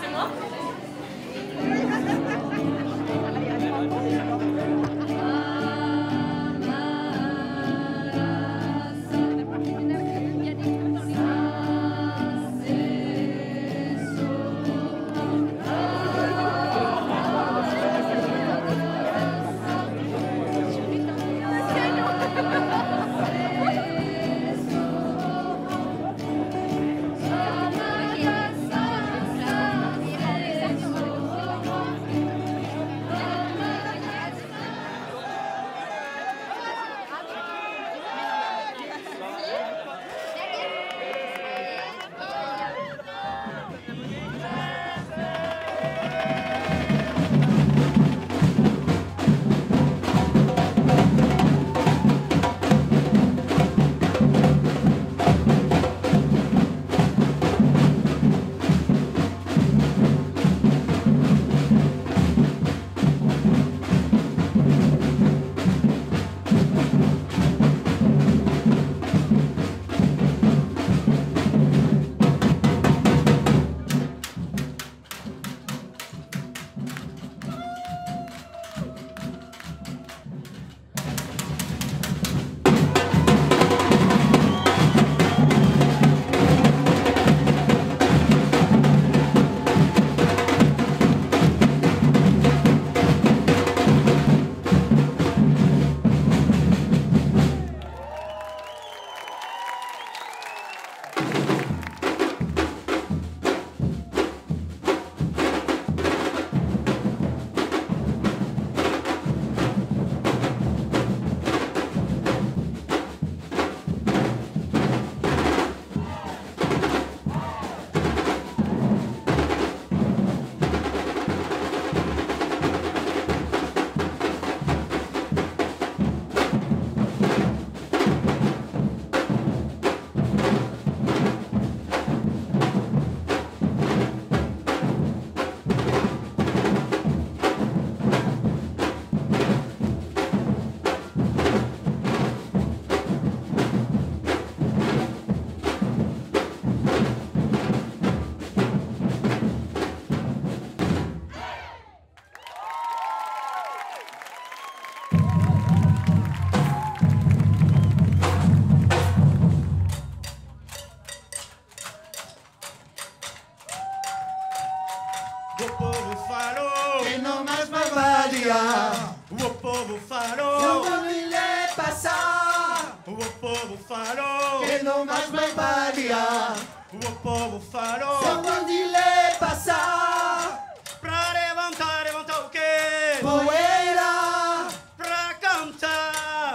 C'est moi?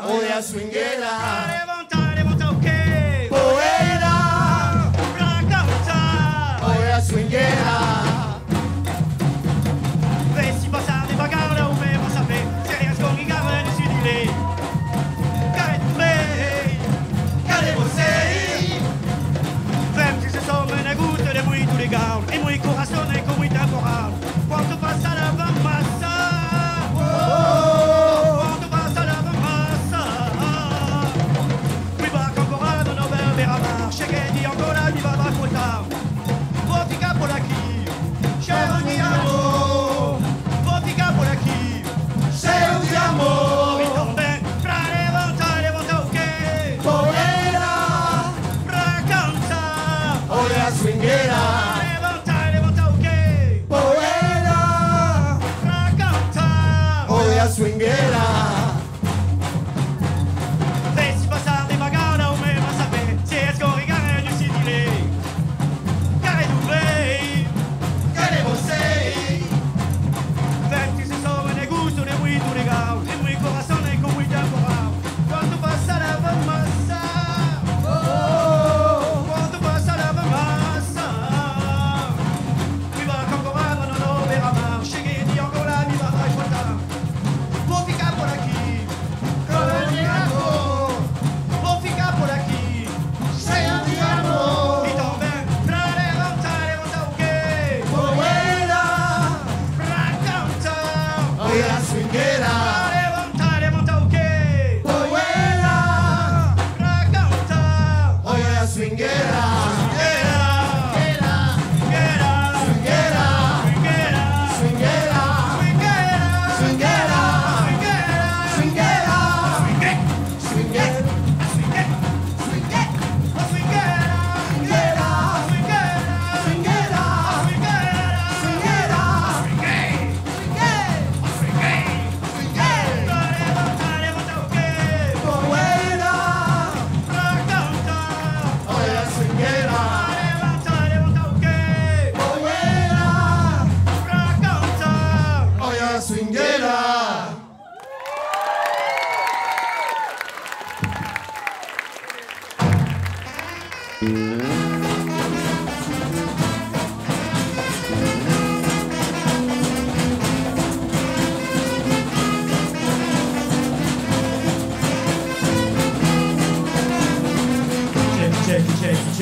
olla swinguera.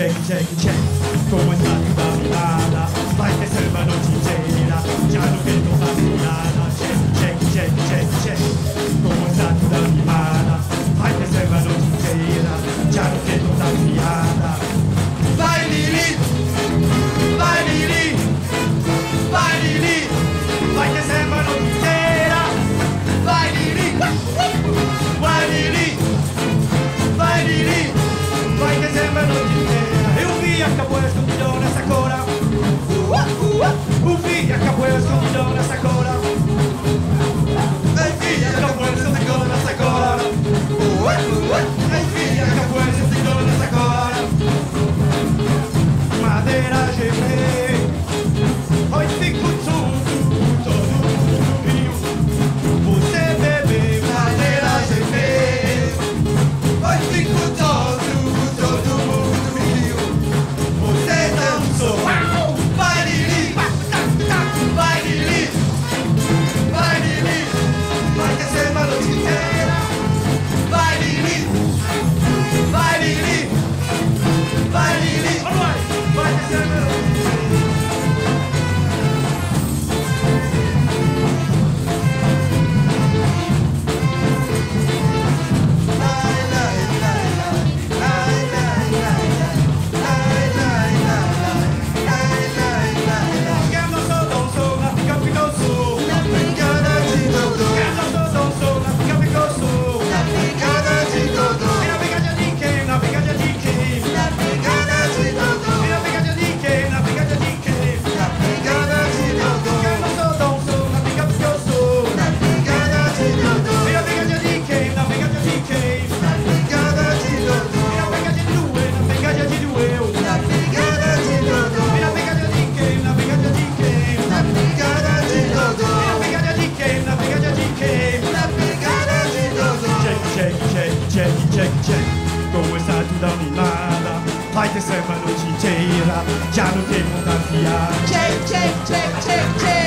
check it, check it, check it. capoeira que noite inteira, já não tem muita viagem. Tchê, tchê, tchê, tchê, tchê.